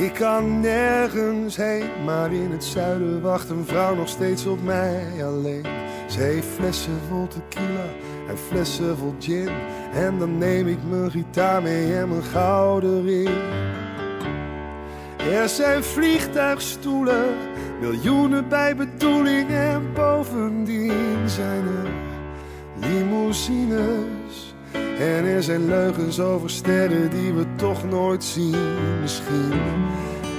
Ik kan nergens heen, maar in het zuiden wacht een vrouw nog steeds op mij alleen. Ze heeft flessen vol tequila en flessen vol gin. En dan neem ik mijn gitaar mee en mijn gouden ring. Er zijn vliegtuigstoelen, miljoenen bij bedoeling en bovendien zijn er limousines. En er zijn leugens over sterren die we toch nooit zien. Misschien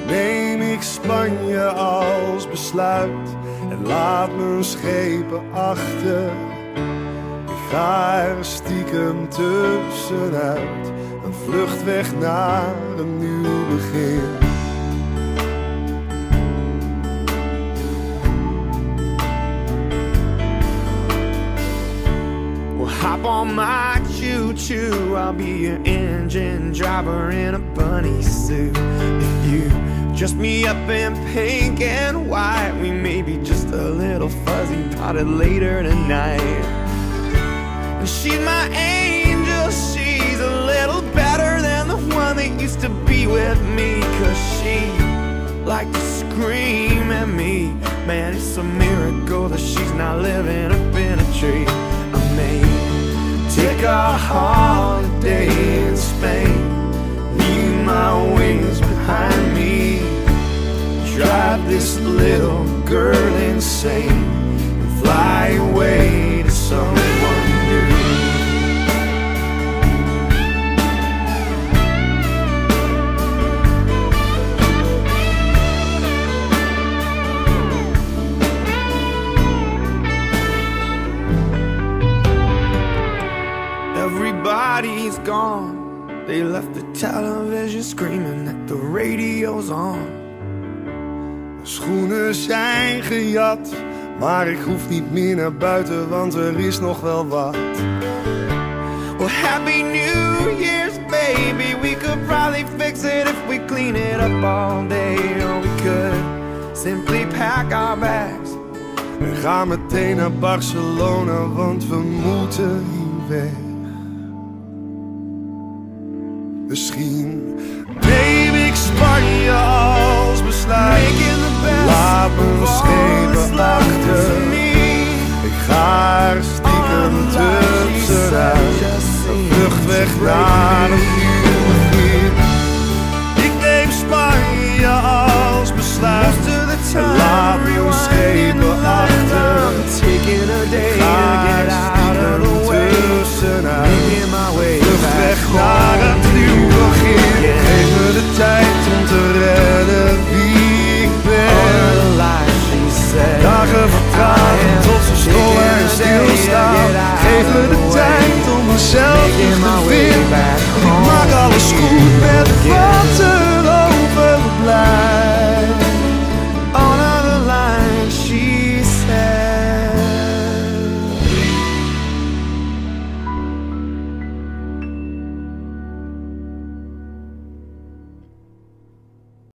neem ik Spanje als besluit en laat mijn schepen achter. Ik ga er stiekem tussenuit, een vlucht weg naar een nieuw begin. My choo-choo. I'll be your engine driver in a bunny suit. If you dress me up in pink and white, we may be just a little fuzzy potted later tonight. And she's my angel. She's a little better than the one that used to be with me. Cause she liked to scream at me. Man, it's a miracle that she's not living up in a tree. A holiday in Spain, leave my wings behind me, drive this little girl insane, They left the television screaming that the radio's on. Schoenen zijn gejat, maar ik hoef niet meer naar buiten, want er is nog wel wat. Well, Happy New Year's, baby. We could probably fix it if we clean it up all day. Or we could simply pack our bags. We gaan meteen naar Barcelona, want we moeten hier weg misschien. Neem ik Spanje als besluit. Laat me schepen achter. Ik ga er stiekem tussenuit. Een vluchtweg naar een nieuw Ik neem Spanje als besluit. Laat me schepen achter. Ik ga er stiekem tussenuit.